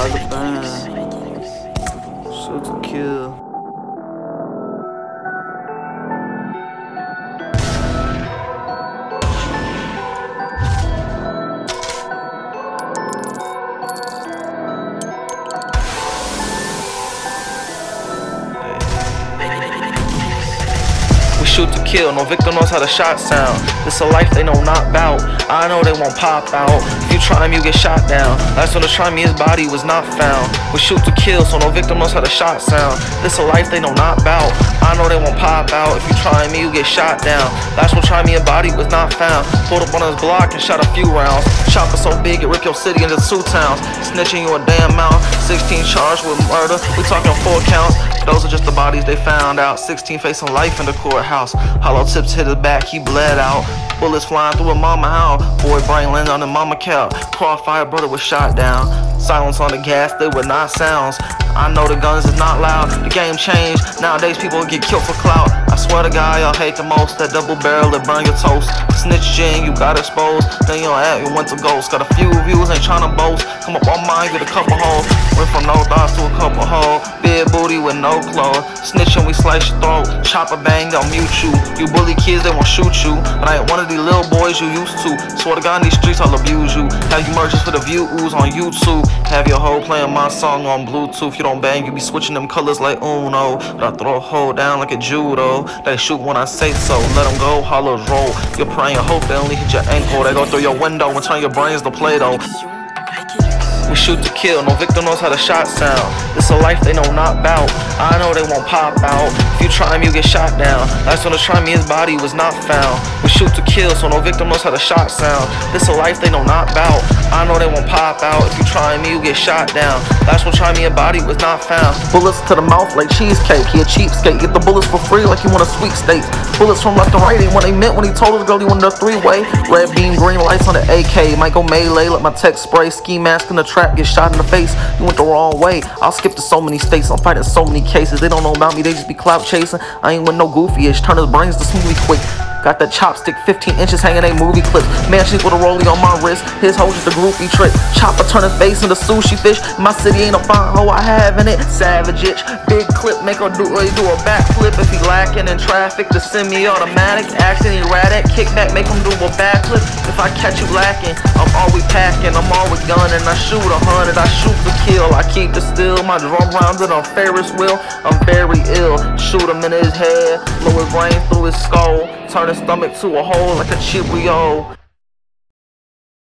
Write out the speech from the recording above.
Taliban. Shoot to kill. We shoot to kill, no victim knows how the shot sound. This a life they know not bout. I know they won't pop out. Try me, you get shot down. Last one to try me, his body was not found. We shoot to kill, so no victim knows how the shot sound. This a life they know not bout. I know they won't pop out. If you try me, you get shot down. Last one try me, his body was not found. Pulled up on his block and shot a few rounds. Chopper so big, it ripped your city into two towns. Snitching you a damn mouth. 16 charged with murder. We talking four counts. Those are just the bodies they found out. 16 facing life in the courthouse. Hollow tips hit his back, he bled out. Bullets flying through a mama house. Boy brain landed on the mama couch. Crossfire brother was shot down. Silence on the gas, there were not sounds. I know the guns is not loud. The game changed. Nowadays people get killed for clout. I swear to God, y'all hate the most. That double barrel that burn your toast. Snitch in, you got exposed. Then you don't at you went to ghost. Got a few views, ain't tryna boast. Come up on mine, get a couple holes. Went from no thoughts to a couple holes. Big booty with no clothes. Snitching, we slice your throat. Chopper bang, they'll mute you. You bully kids, they won't shoot you. But I ain't one of these little boys you used to. Swear to God, in these streets, I'll abuse you. Have you merges for the views on YouTube. Have your hoe playing my song on Bluetooth. You don't bang, you be switching them colors like Uno. But I throw a hole down like a judo. They shoot when I say so. Let them go, hollers roll. You're praying, hope they only hit your ankle. They go through your window and turn your brains to Play-Doh. We shoot to kill, no victim knows how the shot sound. It's a life they know not bout. I know they won't pop out. If you try me, you get shot down. Last one to try me, his body was not found. We shoot to kill, so no victim knows how the shot sound. This a life they know not bout. I know they won't pop out. If you try me, you get shot down. Last one try me, a body was not found. Bullets to the mouth like cheesecake. He a cheapskate. Get the bullets for free like you want a sweepstakes. Bullets from left to right ain't what they meant when he told his girl he wanted a three-way. Red beam, green lights on the AK. Go melee, let my tech spray. Ski mask in the trap, get shot in the face. You went the wrong way. I'll skip to so many states. I'm fighting so many cases. They don't know about me. They just be clout chasing. I ain't with no goofy-ish. Turn his brains to smoothly quick. Got the chopstick 15 inches hanging a movie clips. Man, she's with a rollie on my wrist. His hoe just a groupie trick. Chopper turn his face into sushi fish. My city ain't a fine hoe I have in it. Savage itch. Big clip make her do, uh, do a backflip if he lacking in traffic. The semi-automatic acting erratic. Kickback make him do a backflip. If I catch you lacking, I'm always packing. I'm always gunning. I shoot a hundred. I shoot to kill. I keep the still. My drum rounded on Ferris wheel. I'm very ill. Shoot him in his head. Blow his brain through his skull. Turn his stomach to a hole like a Cheerio.